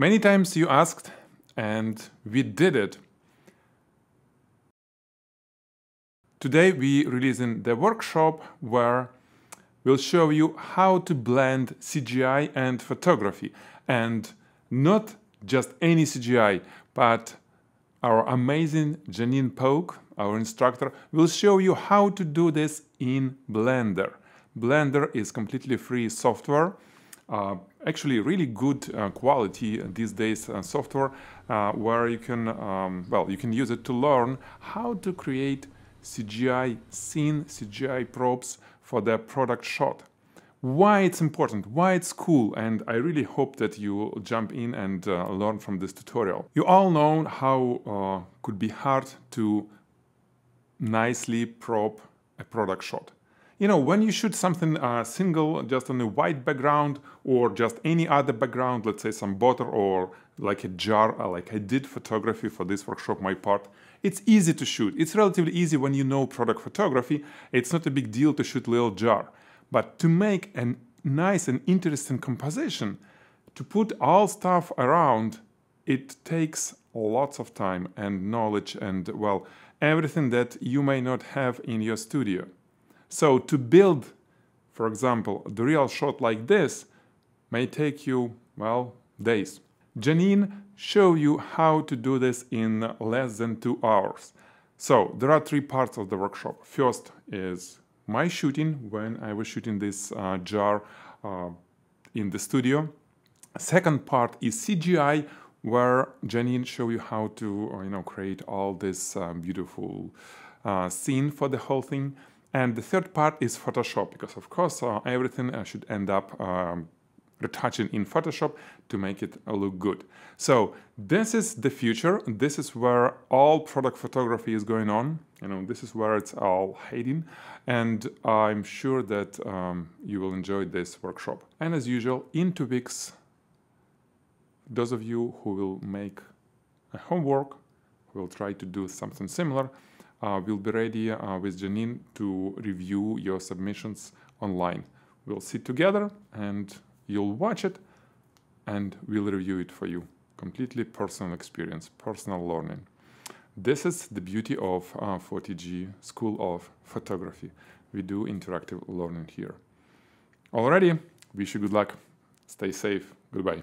Many times you asked, and we did it. Today we releasing the workshop where we'll show you how to blend CGI and photography and not just any CGI but our amazing Janine Pauke, our instructor, will show you how to do this in Blender. Blender is completely free software actually really good uh, quality these days uh, software uh, where you can um, well you can use it to learn how to create CGI scene CGI props for the product shot. Why it's important why it's cool and I really hope that you jump in and uh, learn from this tutorial. You all know how uh, could be hard to nicely prop a product shot you know, when you shoot something uh, single, just on a white background or just any other background, let's say some butter or like a jar, uh, like I did photography for this workshop, my part, it's easy to shoot. It's relatively easy when you know product photography. It's not a big deal to shoot little jar. But to make a nice and interesting composition, to put all stuff around, it takes lots of time and knowledge and, well, everything that you may not have in your studio. So to build, for example, the real shot like this may take you, well, days. Janine show you how to do this in less than two hours. So there are three parts of the workshop. First is my shooting when I was shooting this uh, jar uh, in the studio. Second part is CGI where Janine show you how to uh, you know create all this uh, beautiful scene for the whole thing. And the third part is Photoshop, because of course uh, everything uh, should end up um, retouching in Photoshop to make it look good. So this is the future. This is where all product photography is going on. You know, this is where it's all heading. And I'm sure that um, you will enjoy this workshop. And as usual, in two weeks, those of you who will make a homework, will try to do something similar, we'll be ready uh, with Janine to review your submissions online. We'll sit together and you'll watch it and we'll review it for you. Completely personal experience, personal learning. This is the beauty of uh, Photigy School of Photography. We do interactive learning here. Alrighty, wish you good luck. Stay safe. Goodbye.